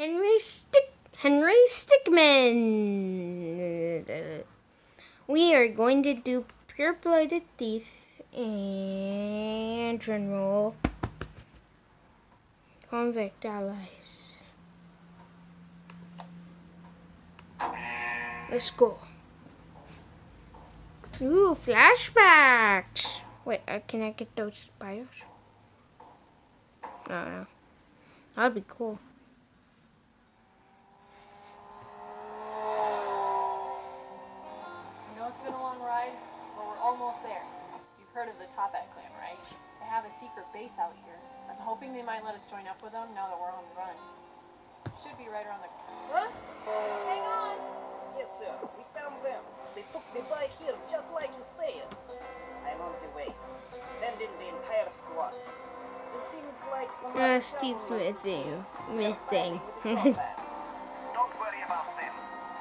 Henry Stick Henry Stickmin. We are going to do pure blooded thief and general convict allies. Let's go. Ooh, flashbacks. Wait, uh, can I get those bios? No, no. That'd be cool. Heard of the Toppat clan, right? They have a secret base out here. I'm hoping they might let us join up with them now that we're on the run. Should be right around the. What? Hang on! Yes, sir. We found them. They took the bike here just like you said. I'm on the way. Send in the entire squad. It seems like some Uh, Steve's missing. Missing. Don't worry about them.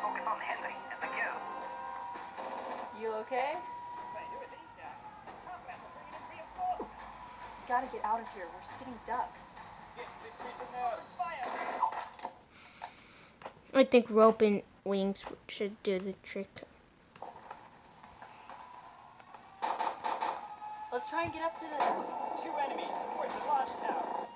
Focus on Henry and the girl. You okay? Gotta get out of here. We're sitting ducks. I think rope and wings should do the trick. Let's try and get up to the. Two enemies towards the launch tower.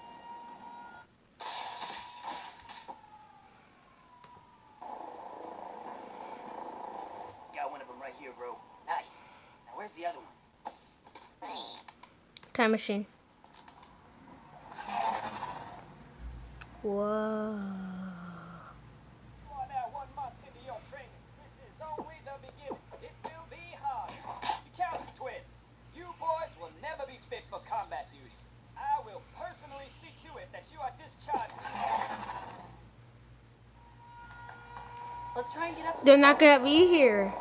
Got one of them right here, bro. Nice. Now where's the other one? Time machine. Whoa. They're not gonna be here.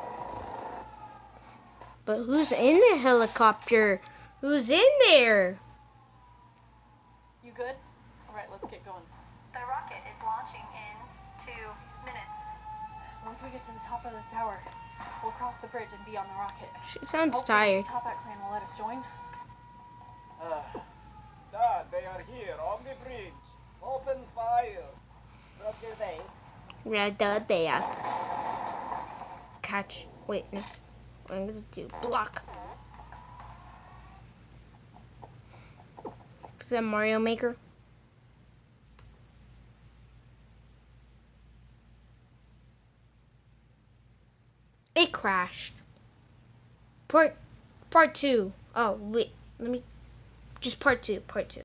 But who's in the helicopter? Who's in there? You good? Alright, let's get going. The rocket is launching in two minutes. Once we get to the top of this tower, we'll cross the bridge and be on the rocket. She sounds Hopefully tired. The Toppat clan will let us join. Ah, they are here on the bridge. Open fire. Roger that. Rather that. Catch. Wait, no. I'm gonna do block. Is that Mario Maker? Crashed. Part part two. Oh wait, let me just part two, part two.